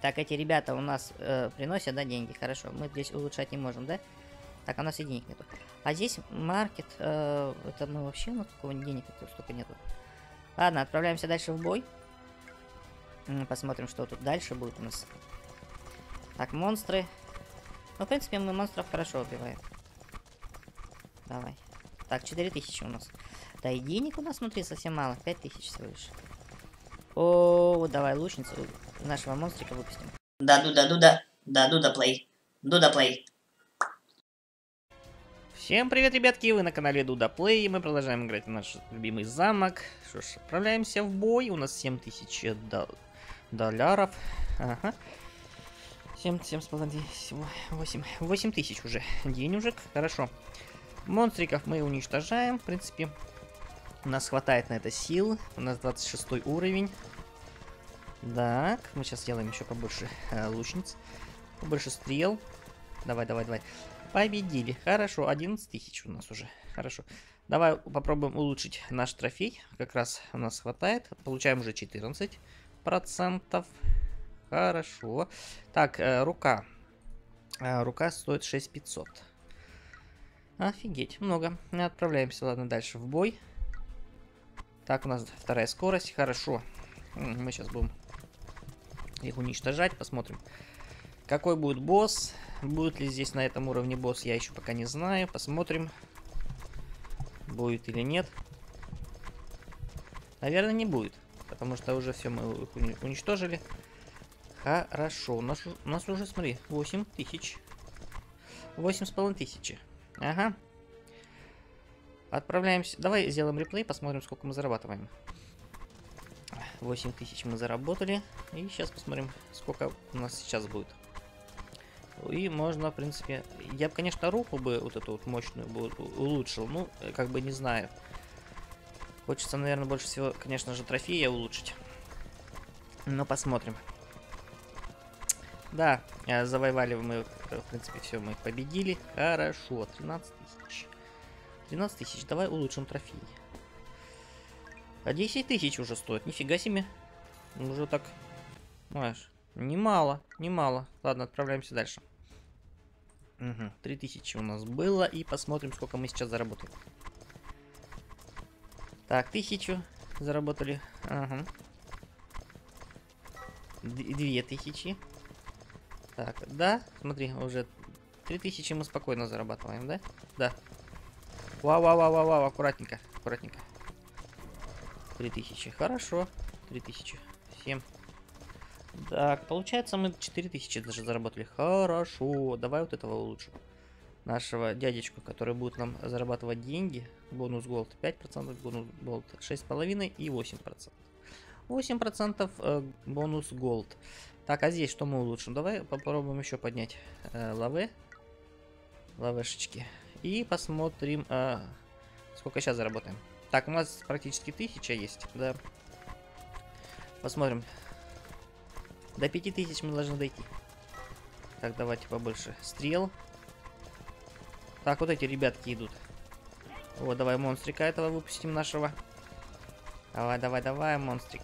Так, эти ребята у нас э, приносят, да, деньги? Хорошо, мы здесь улучшать не можем, да? Так, а у нас и денег нету. А здесь маркет, э, это мы вообще, ну, такого денег столько нету. Ладно, отправляемся дальше в бой. Посмотрим, что тут дальше будет у нас. Так, монстры. Ну, в принципе, мы монстров хорошо убиваем. Давай. Так, 4000 у нас. Да и денег у нас, смотри, совсем мало. 5000 всего лишь. О, давай лучницу нашего монстрика выпустим. Да, дуда, дуда. Да, дуда плей. Дуда плей. Всем привет, ребятки, вы на канале Дуда Плей, и мы продолжаем играть в наш любимый замок. Что ж, отправляемся в бой, у нас 7000 до... долларов. Ага. 7, 7 с половиной, 8, 8 тысяч уже денежек, хорошо. Монстриков мы уничтожаем, в принципе, у нас хватает на это сил, у нас 26 уровень. Так, мы сейчас сделаем еще побольше э, лучниц, побольше стрел. Давай, давай, давай. Победили. Хорошо, 11 тысяч у нас уже. Хорошо. Давай попробуем улучшить наш трофей. Как раз у нас хватает. Получаем уже 14 процентов. Хорошо. Так, э, рука. Э, рука стоит 6500. Офигеть, много. Отправляемся, ладно, дальше в бой. Так, у нас вторая скорость. Хорошо. Мы сейчас будем их уничтожать. Посмотрим, какой будет босс. Будет ли здесь на этом уровне босс, я еще пока не знаю. Посмотрим, будет или нет. Наверное, не будет. Потому что уже все мы их уничтожили. Хорошо. У нас, у нас уже, смотри, 8 тысяч. 8 с половиной тысячи. Ага. Отправляемся. Давай сделаем реплей, посмотрим, сколько мы зарабатываем. 8 тысяч мы заработали. И сейчас посмотрим, сколько у нас сейчас будет. И можно, в принципе... Я бы, конечно, руку бы вот эту вот мощную бы улучшил. Ну, как бы не знаю. Хочется, наверное, больше всего, конечно же, трофея улучшить. Но посмотрим. Да, э, завоевали мы, в принципе, все, мы победили. Хорошо, 13 тысяч. 13 тысяч, давай улучшим трофей. А 10 тысяч уже стоит, нифига себе. Уже так, знаешь, немало, немало. Ладно, отправляемся дальше. Угу, 3000 у нас было, и посмотрим, сколько мы сейчас заработали. Так, 1000 заработали. Ага. 2000. Так, да, смотри, уже 3000 мы спокойно зарабатываем, да? Да. Вау-вау-вау-вау, аккуратненько, аккуратненько. 3000, хорошо. 3000, 7. Так, получается мы 4000 даже заработали. Хорошо, давай вот этого улучшим. Нашего дядечку, который будет нам зарабатывать деньги. Бонус голд 5%, бонус голд 6,5% и 8%. 8% э, бонус голд. Так, а здесь что мы улучшим? Давай попробуем еще поднять э, лавы. Лавешечки. И посмотрим, э, сколько сейчас заработаем. Так, у нас практически 1000 есть, да. Посмотрим. До 5000 мы должны дойти. Так, давайте побольше стрел. Так, вот эти ребятки идут. Вот, давай монстрика этого выпустим нашего. Давай, давай, давай, монстрик.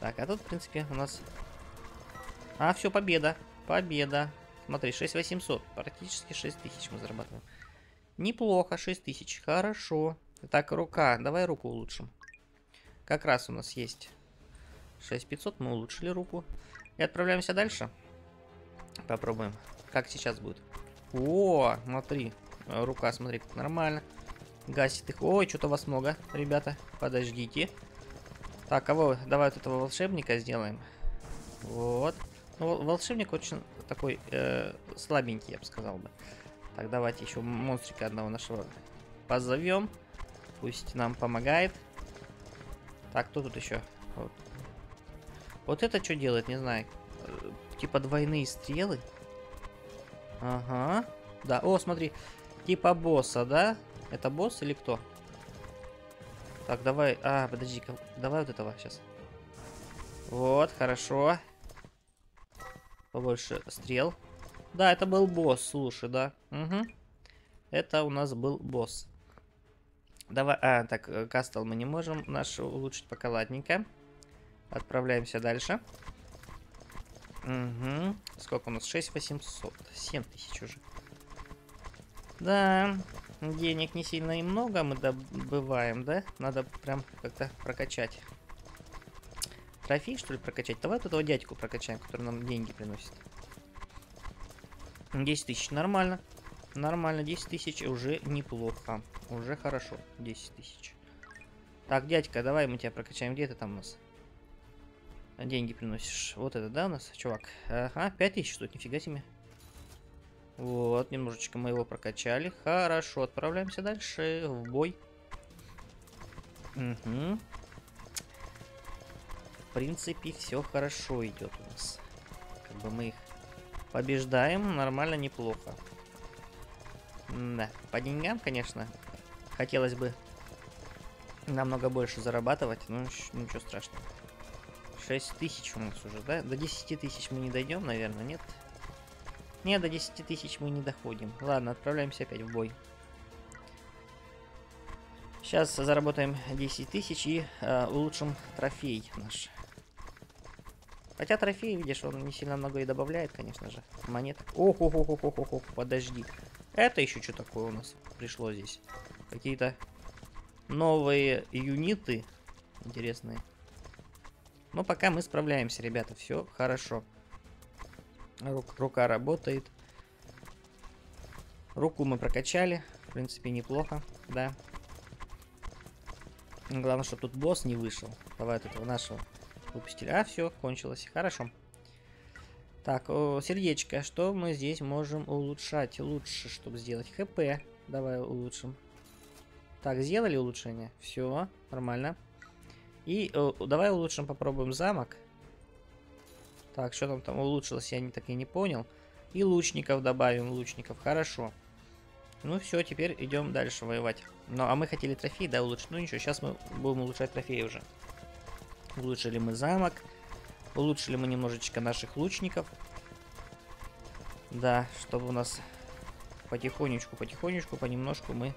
Так, а тут, в принципе, у нас... А, все, победа. Победа. Смотри, 6800. Практически 6000 мы зарабатываем. Неплохо, 6000. Хорошо. Так, рука. Давай руку улучшим. Как раз у нас есть 6500. Мы улучшили руку. И отправляемся дальше. Попробуем. Как сейчас будет. О, смотри. Рука, смотри, как нормально. Гасит их. Ой, что-то вас много, ребята. Подождите. Так, кого? Давай вот этого волшебника сделаем. Вот. Ну, волшебник очень такой э, слабенький, я бы сказал бы. Так, давайте еще монстрика одного нашего позовем. Пусть нам помогает. Так, кто тут еще? Вот, вот это что делает, не знаю. Э, типа двойные стрелы. Ага. Да, о, смотри. Типа босса, да? Это босс или кто? Так, давай. А, подожди-ка. Давай вот этого сейчас. Вот, хорошо. Побольше стрел. Да, это был босс, слушай, да. Угу. Это у нас был босс. Давай, а, так, э, кастел мы не можем наш улучшить пока, ладненько. Отправляемся дальше. Угу. Сколько у нас? 6800. 7000 уже. Да, денег не сильно и много мы добываем, да? Надо прям как-то прокачать. Трофей, что ли, прокачать? Давай вот этого дядьку прокачаем, который нам деньги приносит. 10 тысяч, нормально. Нормально, 10 тысяч уже неплохо. Уже хорошо, 10 тысяч. Так, дядька, давай мы тебя прокачаем. Где ты там у нас? Деньги приносишь. Вот это, да, у нас, чувак? Ага, 5000 стоит, нифига себе. Вот, немножечко мы его прокачали. Хорошо, отправляемся дальше в бой. Угу. В принципе, все хорошо идет у нас. Как бы мы их побеждаем нормально, неплохо. Да, по деньгам, конечно, хотелось бы намного больше зарабатывать, но ничего страшного. 6 тысяч у нас уже, да? До 10 тысяч мы не дойдем, наверное, нет? Нет, до 10 тысяч мы не доходим. Ладно, отправляемся опять в бой. Сейчас заработаем 10 тысяч и э, улучшим трофей наш. Хотя трофей, видишь, он не сильно много и добавляет, конечно же, монет. Ох, ох, ох, ох, ох, ох, подожди. Это еще что такое у нас пришло здесь? Какие-то новые юниты интересные. Но пока мы справляемся, ребята, все хорошо. Рук, рука работает. Руку мы прокачали. В принципе, неплохо, да. Главное, чтобы тут босс не вышел. Давай от этого нашего выпустили. А, все, кончилось. Хорошо. Так, о, сердечко. Что мы здесь можем улучшать? Лучше, чтобы сделать. ХП. Давай улучшим. Так, сделали улучшение. Все, нормально. И о, давай улучшим, попробуем замок. Так, что там там улучшилось, я не, так и не понял. И лучников добавим, лучников, хорошо. Ну все, теперь идем дальше воевать. Ну, а мы хотели трофей, да, улучшить. Ну ничего, сейчас мы будем улучшать трофеи уже. Улучшили мы замок. Улучшили мы немножечко наших лучников. Да, чтобы у нас потихонечку, потихонечку, понемножку мы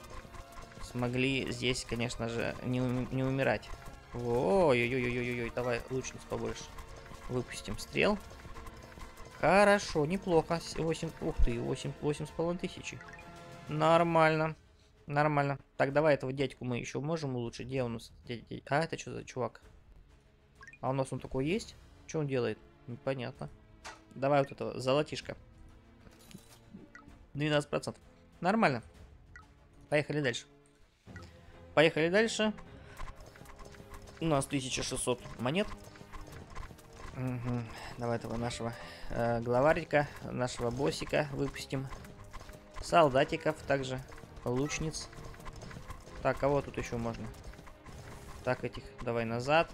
смогли здесь, конечно же, не, не умирать. Ой-ой-ой-ой-ой, давай лучниц побольше. Выпустим стрел. Хорошо, неплохо. 8, ух ты, 8, 8 с половиной тысячи. Нормально. Нормально. Так, давай этого дядьку мы еще можем улучшить. Где у нас? А, это что за чувак? А у нас он такой есть? Что он делает? Непонятно. Давай вот этого золотишко. 12%. Нормально. Поехали дальше. Поехали дальше. У нас 1600 монет. Угу. Давай этого нашего э, главарика, нашего боссика выпустим. Солдатиков также. Лучниц. Так, кого тут еще можно? Так, этих давай назад.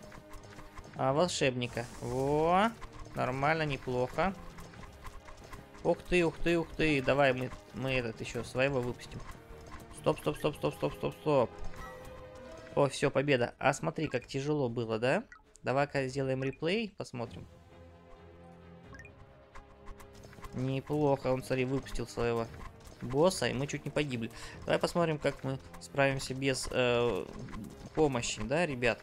А, волшебника. Во, нормально, неплохо. Ух ты, ух ты, ух ты. Давай мы, мы этот еще своего выпустим. Стоп, стоп, стоп, стоп, стоп, стоп, стоп. О, все, победа. А смотри, как тяжело было, да? Давай-ка сделаем реплей, посмотрим. Неплохо, он, смотри, выпустил своего босса, и мы чуть не погибли. Давай посмотрим, как мы справимся без э, помощи, да, ребят?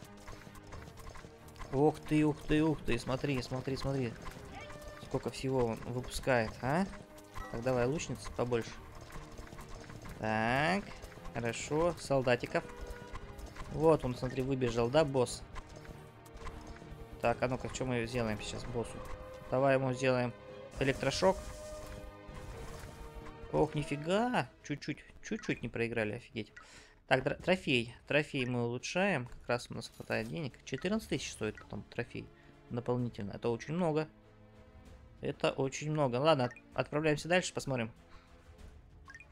Ух ты, ух ты, ух ты, смотри, смотри, смотри. Сколько всего он выпускает, а? Так, давай лучниц побольше. Так, хорошо, солдатиков. Вот он, смотри, выбежал, да, босс? Так, а ну-ка, что мы сделаем сейчас боссу? Давай ему сделаем электрошок. Ох, нифига! Чуть-чуть, чуть-чуть не проиграли, офигеть. Так, трофей. Трофей мы улучшаем. Как раз у нас хватает денег. 14 тысяч стоит потом трофей. Дополнительно. Это очень много. Это очень много. Ладно, отправляемся дальше, посмотрим.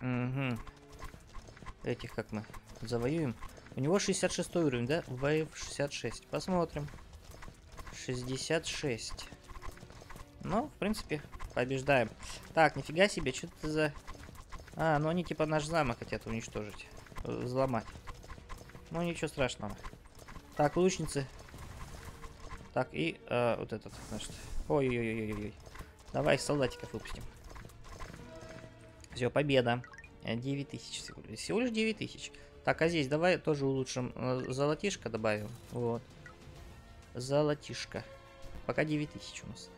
Угу. Этих как мы завоюем. У него 66 уровень, да? Вейв 66. Посмотрим. 66. Ну, в принципе, побеждаем. Так, нифига себе, что это за... А, ну они типа наш замок хотят уничтожить взломать. Ну, ничего страшного. Так, лучницы. Так, и э, вот этот, значит. Ой-ой-ой-ой-ой. Давай солдатиков выпустим. Все, победа. 9 тысяч всего лишь. Всего лишь 9 тысяч. Так, а здесь давай тоже улучшим. Э, золотишко добавим. Вот. Золотишко. Пока 9 тысяч у нас.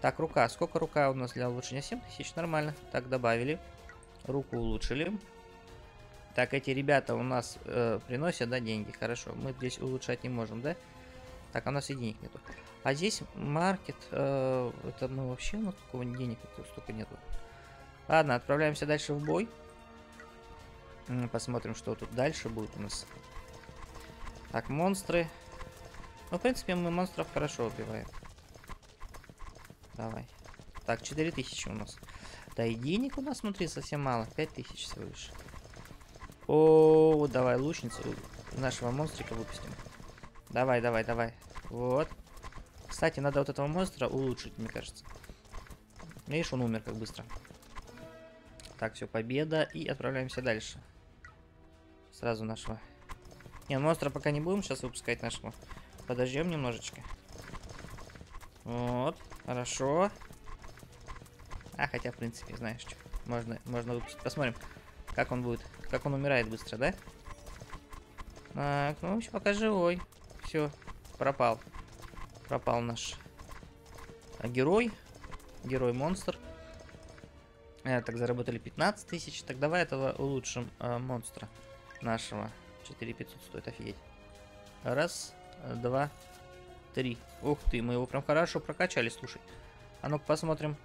Так, рука. Сколько рука у нас для улучшения? 7 тысяч. Нормально. Так, добавили. Руку улучшили. Так, эти ребята у нас э, приносят, да, деньги. Хорошо. Мы здесь улучшать не можем, да? Так, а у нас и денег нету. А здесь маркет. Э, это мы вообще у нас такого денег столько нету. Ладно, отправляемся дальше в бой. Посмотрим, что тут дальше будет у нас. Так, монстры. Ну, в принципе, мы монстров хорошо убиваем. Давай. Так, 4000 у нас. Да и денег у нас внутри совсем мало. 5000 всего лишь. О, давай лучницу нашего монстрика выпустим. Давай, давай, давай. Вот. Кстати, надо вот этого монстра улучшить, мне кажется. Видишь, он умер как быстро. Так, все, победа. И отправляемся дальше. Сразу нашего. Не, монстра пока не будем сейчас выпускать нашего. Подождем немножечко. Вот, хорошо. А, хотя, в принципе, знаешь что. Можно, можно выпустить. Посмотрим, как он будет. Как он умирает быстро, да? Так, ну, еще пока живой. Все, пропал. Пропал наш а, герой. Герой-монстр. Э, так, заработали 15 тысяч. Так, давай этого улучшим э, монстра нашего. 4500 стоит, офигеть. Раз, два, три. Ух ты, мы его прям хорошо прокачали, слушай. А ну-ка посмотрим,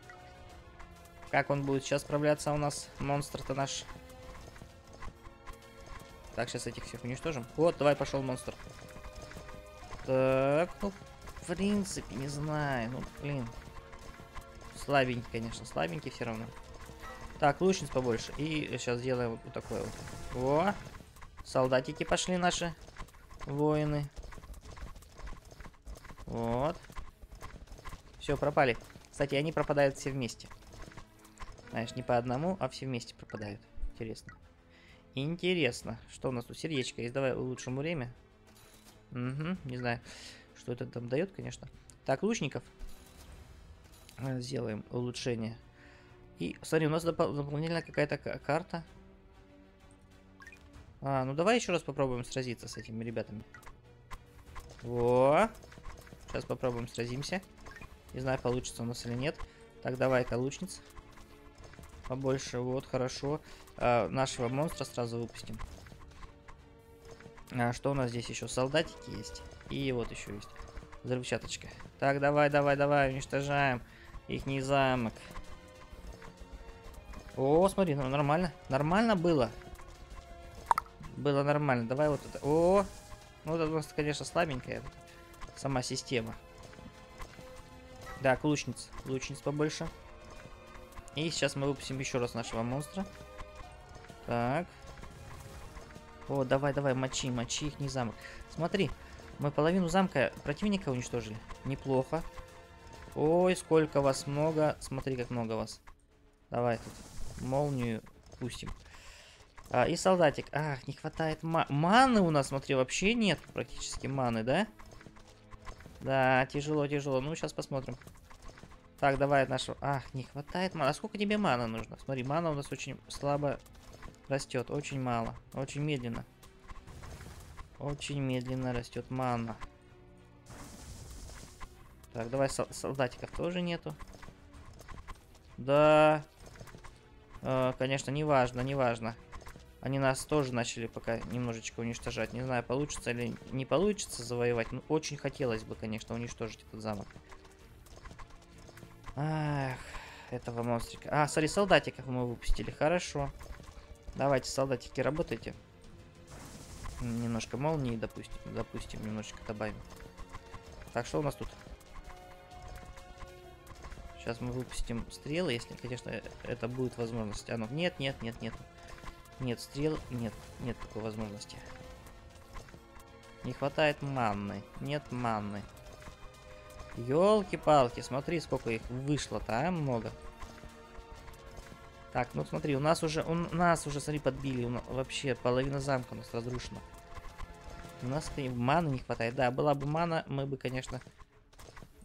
как он будет сейчас справляться у нас, монстр-то наш. Так, сейчас этих всех уничтожим. Вот, давай, пошел монстр. Так, ну, в принципе, не знаю. Ну, блин. Слабенький, конечно, слабенький все равно. Так, лучниц побольше. И сейчас сделаем вот такое вот. О, Солдатики пошли наши. Воины. Вот. Все, пропали. Кстати, они пропадают все вместе. Знаешь, не по одному, а все вместе пропадают. Интересно. Интересно. Что у нас тут? Сердечко есть. Давай улучшим время. Угу, не знаю, что это там дает, конечно. Так, лучников. Э, сделаем улучшение. И, смотри, у нас допол дополнительная какая-то карта. А, ну давай еще раз попробуем сразиться с этими ребятами. Во. Сейчас попробуем сразимся. Не знаю, получится у нас или нет. Так, давай-ка лучниц. Побольше, вот, хорошо. А, нашего монстра сразу выпустим. А, что у нас здесь еще? Солдатики есть. И вот еще есть. Взрывчаточка. Так, давай, давай, давай, уничтожаем. Их не замок. О, смотри, ну нормально. Нормально было было нормально. Давай вот это. О, ну это у нас, конечно, слабенькая сама система. Так, лучниц. Лучниц побольше. И сейчас мы выпустим еще раз нашего монстра. Так. О, давай, давай, мочи, мочи их не замок. Смотри, мы половину замка противника уничтожили. Неплохо. Ой, сколько вас много. Смотри, как много вас. Давай тут молнию пустим. А, и солдатик. Ах, не хватает ма маны у нас, смотри, вообще нет практически маны, да? Да, тяжело, тяжело. Ну, сейчас посмотрим. Так, давай нашу... Ах, не хватает маны. А сколько тебе мана нужно? Смотри, мана у нас очень слабо растет. Очень мало. Очень медленно. Очень медленно растет мана. Так, давай сол солдатиков тоже нету. Да. Э, конечно, неважно, неважно. Они нас тоже начали пока немножечко уничтожать. Не знаю, получится или не получится завоевать. Но очень хотелось бы, конечно, уничтожить этот замок. Ах, этого монстрика. А, смотри, солдатиков мы выпустили. Хорошо. Давайте, солдатики, работайте. Немножко молнии, допустим, допустим, немножечко добавим. Так, что у нас тут? Сейчас мы выпустим стрелы, если, конечно, это будет возможность. А ну, нет, нет, нет, нет. Нет стрел, нет, нет такой возможности. Не хватает манны, нет манны. Ёлки-палки, смотри, сколько их вышло-то, а, много. Так, ну смотри, у нас уже, у нас уже, смотри, подбили, нас, вообще половина замка у нас разрушена. У нас маны не хватает, да, была бы мана, мы бы, конечно,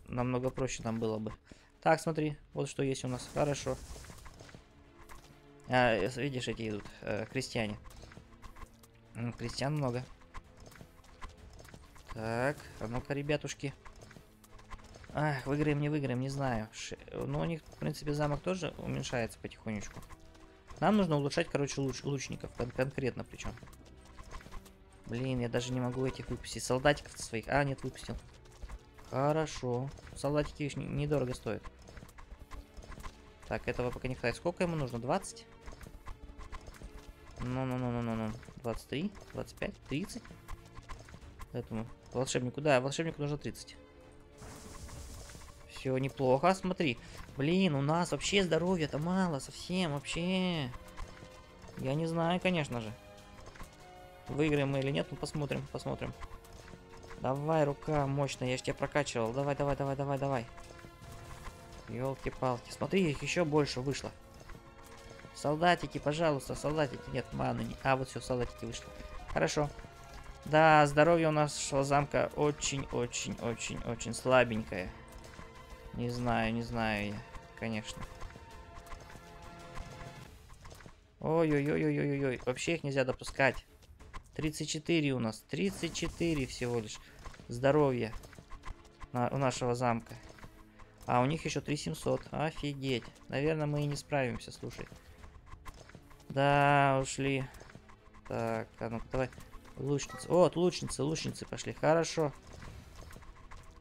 намного проще нам было бы. Так, смотри, вот что есть у нас, хорошо. А, видишь, эти идут, э, крестьяне. Крестьян много. Так, а ну-ка, ребятушки. Ах, выиграем, не выиграем, не знаю. Ш... Ну, у них, в принципе, замок тоже уменьшается потихонечку. Нам нужно улучшать, короче, луч... лучников. Кон конкретно причем. Блин, я даже не могу этих выпустить. Солдатиков своих. А, нет, выпустил. Хорошо. Солдатики видишь, недорого стоят. Так, этого пока не хватит. Сколько ему нужно? 20? Ну-ну-ну-ну-ну-ну. 23, 25, 30. Этому волшебнику. Да, волшебнику нужно 30. Все неплохо. Смотри. Блин, у нас вообще здоровья-то мало. Совсем вообще. Я не знаю, конечно же. Выиграем мы или нет, ну посмотрим, посмотрим. Давай, рука мощная, я же тебя прокачивал. Давай, давай, давай, давай, давай. Елки-палки. Смотри, их еще больше вышло. Солдатики, пожалуйста, солдатики. Нет, маны не... А, вот все, солдатики вышли. Хорошо. Да, здоровье у нашего замка очень-очень-очень-очень слабенькое. Не знаю, не знаю я, конечно. Ой-ой-ой-ой-ой-ой. Вообще их нельзя допускать. 34 у нас. 34 всего лишь. Здоровье на, у нашего замка. А у них еще 3700. Офигеть. Наверное, мы и не справимся, слушай. Да, ушли. Так, а ну давай. Лучницы. О, лучницы, лучницы пошли. Хорошо.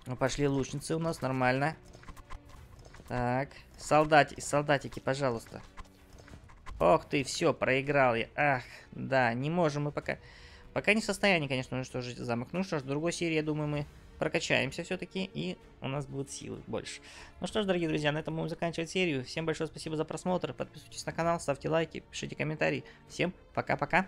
Ну, пошли лучницы у нас, нормально. Так, солдати, солдатики, пожалуйста. Ох ты, все, проиграл я. Ах, да, не можем мы пока... Пока не в состоянии, конечно, уничтожить замок. Ну что ж, в другой серии, я думаю, мы прокачаемся все-таки, и у нас будет силы больше. Ну что ж, дорогие друзья, на этом будем заканчивать серию. Всем большое спасибо за просмотр. Подписывайтесь на канал, ставьте лайки, пишите комментарии. Всем пока-пока.